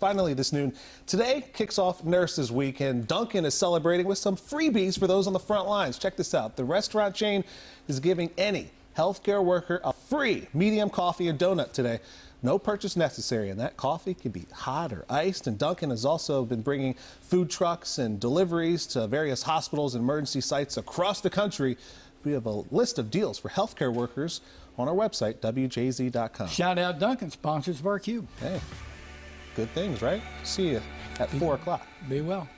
Finally, this noon, today kicks off Nurses Week, and Dunkin' is celebrating with some freebies for those on the front lines. Check this out. The restaurant chain is giving any healthcare worker a free medium coffee and donut today. No purchase necessary, and that coffee can be hot or iced. And Dunkin' has also been bringing food trucks and deliveries to various hospitals and emergency sites across the country. We have a list of deals for healthcare workers on our website, WJZ.com. Shout out Dunkin', sponsors of our cube. Hey good things, right? See you at 4 o'clock. Be well.